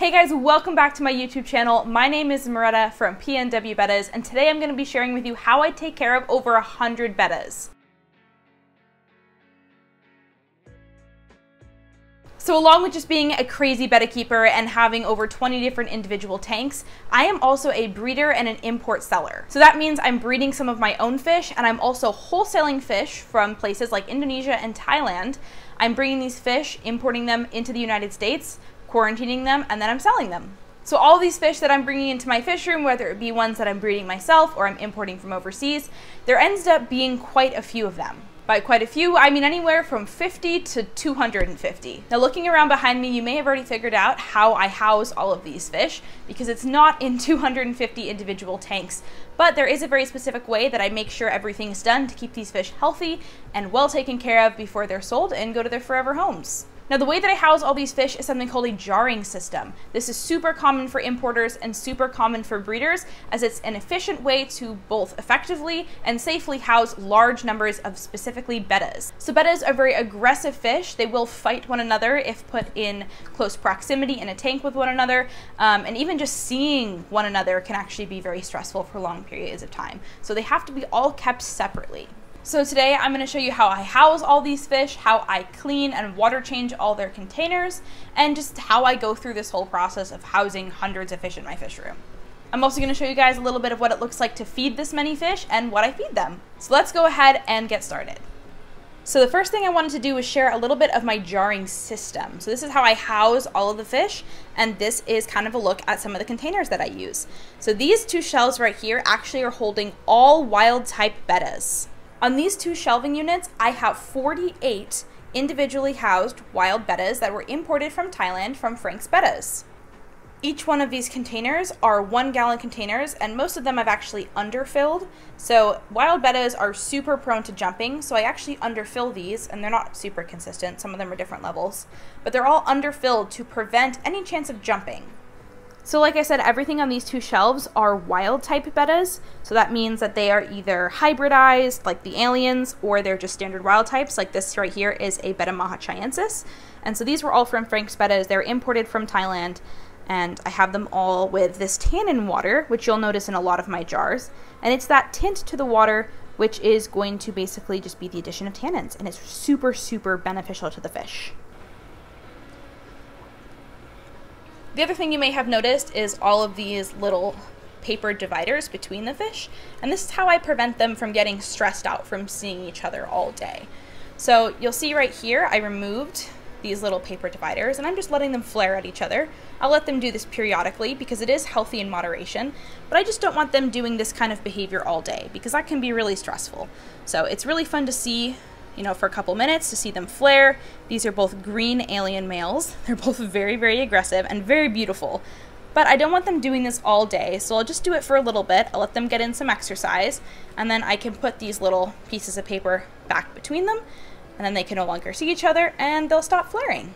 Hey guys, welcome back to my YouTube channel. My name is Moretta from PNW Bettas, and today I'm going to be sharing with you how I take care of over 100 bettas. So along with just being a crazy betta keeper and having over 20 different individual tanks, I am also a breeder and an import seller. So that means I'm breeding some of my own fish and I'm also wholesaling fish from places like Indonesia and Thailand. I'm bringing these fish, importing them into the United States, quarantining them, and then I'm selling them. So all these fish that I'm bringing into my fish room, whether it be ones that I'm breeding myself or I'm importing from overseas, there ends up being quite a few of them. By quite a few, I mean anywhere from 50 to 250. Now looking around behind me, you may have already figured out how I house all of these fish because it's not in 250 individual tanks, but there is a very specific way that I make sure everything is done to keep these fish healthy and well taken care of before they're sold and go to their forever homes. Now the way that I house all these fish is something called a jarring system. This is super common for importers and super common for breeders as it's an efficient way to both effectively and safely house large numbers of specifically bettas. So bettas are very aggressive fish. They will fight one another if put in close proximity in a tank with one another. Um, and even just seeing one another can actually be very stressful for long periods of time. So they have to be all kept separately. So today I'm going to show you how I house all these fish, how I clean and water change all their containers, and just how I go through this whole process of housing hundreds of fish in my fish room. I'm also going to show you guys a little bit of what it looks like to feed this many fish and what I feed them. So let's go ahead and get started. So the first thing I wanted to do was share a little bit of my jarring system. So this is how I house all of the fish, and this is kind of a look at some of the containers that I use. So these two shelves right here actually are holding all wild type bettas. On these two shelving units, I have 48 individually housed wild bettas that were imported from Thailand from Frank's Bettas. Each one of these containers are one gallon containers, and most of them I've actually underfilled. So, wild bettas are super prone to jumping, so I actually underfill these, and they're not super consistent. Some of them are different levels, but they're all underfilled to prevent any chance of jumping. So like I said, everything on these two shelves are wild type bettas. So that means that they are either hybridized, like the aliens, or they're just standard wild types. Like this right here is a Betta mahachaiensis. And so these were all from Frank's bettas. They're imported from Thailand. And I have them all with this tannin water, which you'll notice in a lot of my jars. And it's that tint to the water which is going to basically just be the addition of tannins. And it's super, super beneficial to the fish. The other thing you may have noticed is all of these little paper dividers between the fish, and this is how I prevent them from getting stressed out from seeing each other all day. So you'll see right here, I removed these little paper dividers and I'm just letting them flare at each other. I'll let them do this periodically because it is healthy in moderation, but I just don't want them doing this kind of behavior all day because that can be really stressful. So it's really fun to see you know, for a couple minutes to see them flare. These are both green alien males. They're both very, very aggressive and very beautiful. But I don't want them doing this all day, so I'll just do it for a little bit. I'll let them get in some exercise, and then I can put these little pieces of paper back between them, and then they can no longer see each other, and they'll stop flaring.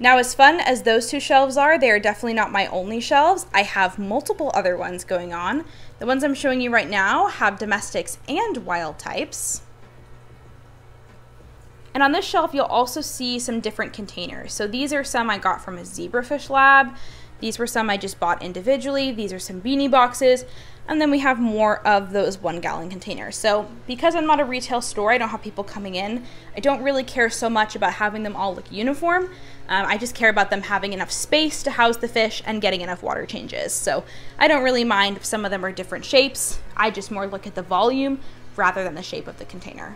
Now, as fun as those two shelves are, they are definitely not my only shelves. I have multiple other ones going on. The ones I'm showing you right now have domestics and wild types. And on this shelf, you'll also see some different containers. So these are some I got from a zebrafish lab. These were some I just bought individually. These are some beanie boxes. And then we have more of those one gallon containers. So because I'm not a retail store, I don't have people coming in. I don't really care so much about having them all look uniform. Um, I just care about them having enough space to house the fish and getting enough water changes. So I don't really mind if some of them are different shapes. I just more look at the volume rather than the shape of the container.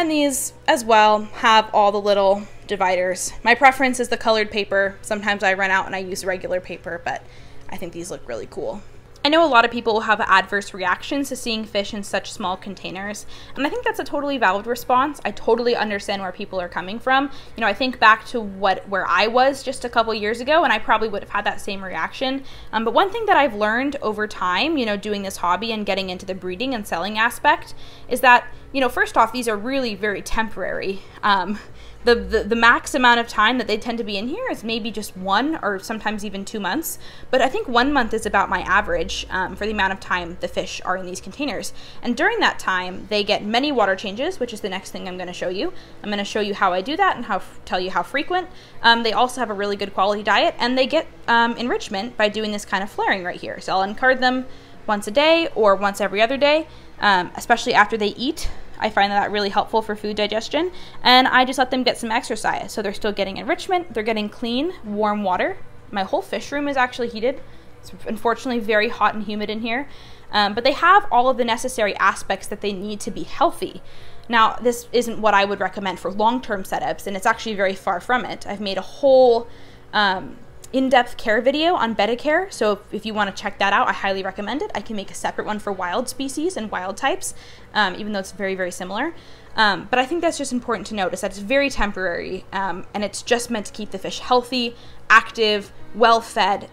And these as well have all the little dividers. My preference is the colored paper. Sometimes I run out and I use regular paper, but I think these look really cool. I know a lot of people have adverse reactions to seeing fish in such small containers, and I think that's a totally valid response. I totally understand where people are coming from. You know, I think back to what where I was just a couple years ago, and I probably would have had that same reaction. Um, but one thing that I've learned over time, you know, doing this hobby and getting into the breeding and selling aspect, is that you know, first off, these are really very temporary. Um, the, the, max amount of time that they tend to be in here is maybe just one or sometimes even two months. But I think one month is about my average um, for the amount of time the fish are in these containers. And during that time, they get many water changes, which is the next thing I'm going to show you. I'm going to show you how I do that and how tell you how frequent. Um, they also have a really good quality diet, and they get um, enrichment by doing this kind of flaring right here. So I'll uncard them once a day or once every other day, um, especially after they eat. I find that really helpful for food digestion. And I just let them get some exercise. So they're still getting enrichment, they're getting clean, warm water. My whole fish room is actually heated. It's unfortunately very hot and humid in here. Um, but they have all of the necessary aspects that they need to be healthy. Now, this isn't what I would recommend for long term setups, and it's actually very far from it. I've made a whole um, in-depth care video on betta care. So if, if you want to check that out, I highly recommend it. I can make a separate one for wild species and wild types, um, even though it's very, very similar. Um, but I think that's just important to notice that it's very temporary um, and it's just meant to keep the fish healthy, active, well fed,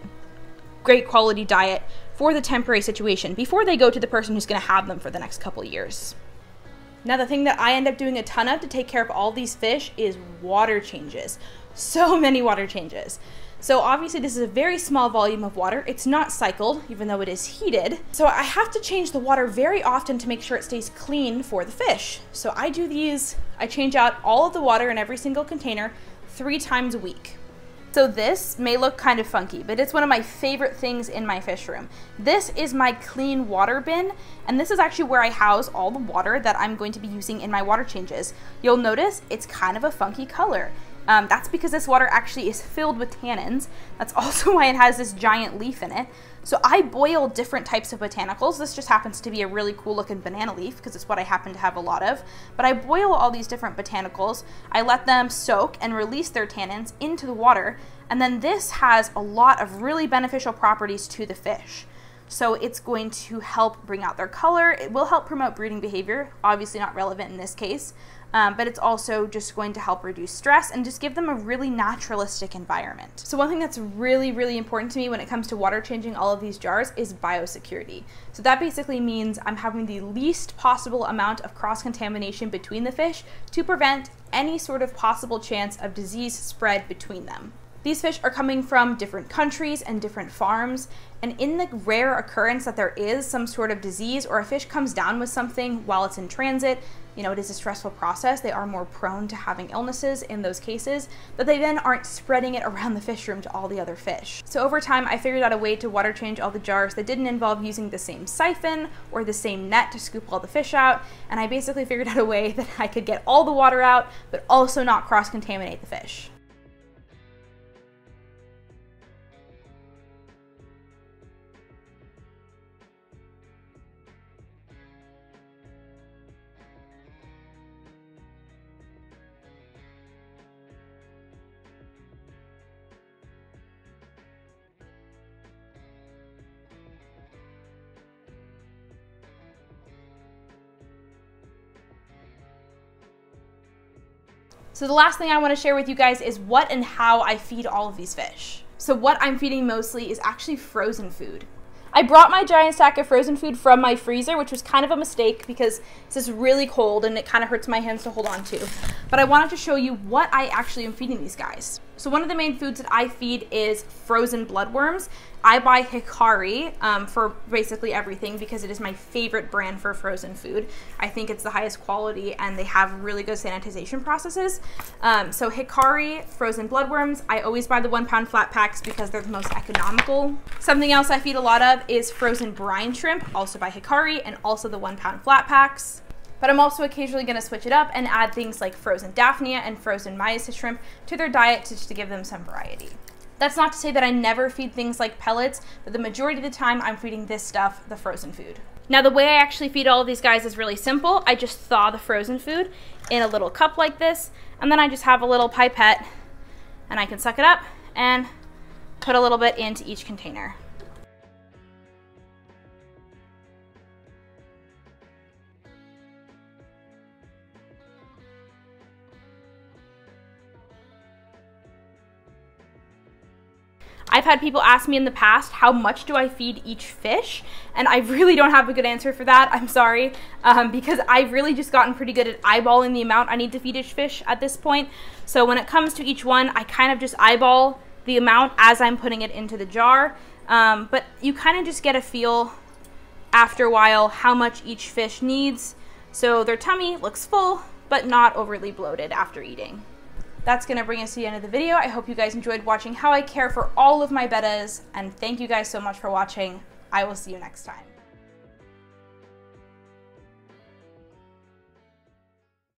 great quality diet for the temporary situation before they go to the person who's going to have them for the next couple years. Now, the thing that I end up doing a ton of to take care of all these fish is water changes. So many water changes. So obviously this is a very small volume of water. It's not cycled, even though it is heated. So I have to change the water very often to make sure it stays clean for the fish. So I do these, I change out all of the water in every single container three times a week. So this may look kind of funky, but it's one of my favorite things in my fish room. This is my clean water bin, and this is actually where I house all the water that I'm going to be using in my water changes. You'll notice it's kind of a funky color. Um, that's because this water actually is filled with tannins. That's also why it has this giant leaf in it. So I boil different types of botanicals. This just happens to be a really cool looking banana leaf because it's what I happen to have a lot of. But I boil all these different botanicals. I let them soak and release their tannins into the water. And then this has a lot of really beneficial properties to the fish. So it's going to help bring out their color. It will help promote breeding behavior, obviously not relevant in this case, um, but it's also just going to help reduce stress and just give them a really naturalistic environment. So one thing that's really, really important to me when it comes to water changing all of these jars is biosecurity. So that basically means I'm having the least possible amount of cross-contamination between the fish to prevent any sort of possible chance of disease spread between them. These fish are coming from different countries and different farms, and in the rare occurrence that there is some sort of disease or a fish comes down with something while it's in transit, you know, it is a stressful process. They are more prone to having illnesses in those cases, but they then aren't spreading it around the fish room to all the other fish. So over time, I figured out a way to water change all the jars that didn't involve using the same siphon or the same net to scoop all the fish out, and I basically figured out a way that I could get all the water out, but also not cross-contaminate the fish. So the last thing I wanna share with you guys is what and how I feed all of these fish. So what I'm feeding mostly is actually frozen food. I brought my giant stack of frozen food from my freezer, which was kind of a mistake because this is really cold and it kind of hurts my hands to hold on to. But I wanted to show you what I actually am feeding these guys. So one of the main foods that I feed is frozen bloodworms. I buy Hikari um, for basically everything because it is my favorite brand for frozen food. I think it's the highest quality and they have really good sanitization processes. Um, so Hikari frozen bloodworms, I always buy the one pound flat packs because they're the most economical. Something else I feed a lot of is frozen brine shrimp, also by Hikari and also the one pound flat packs. But I'm also occasionally going to switch it up and add things like frozen Daphnia and frozen Mysis shrimp to their diet to, to give them some variety. That's not to say that I never feed things like pellets, but the majority of the time I'm feeding this stuff, the frozen food. Now the way I actually feed all of these guys is really simple. I just thaw the frozen food in a little cup like this, and then I just have a little pipette and I can suck it up and put a little bit into each container. I've had people ask me in the past, how much do I feed each fish? And I really don't have a good answer for that. I'm sorry, um, because I've really just gotten pretty good at eyeballing the amount I need to feed each fish at this point. So when it comes to each one, I kind of just eyeball the amount as I'm putting it into the jar. Um, but you kind of just get a feel after a while how much each fish needs. So their tummy looks full, but not overly bloated after eating. That's going to bring us to the end of the video. I hope you guys enjoyed watching how I care for all of my bettas, and thank you guys so much for watching. I will see you next time.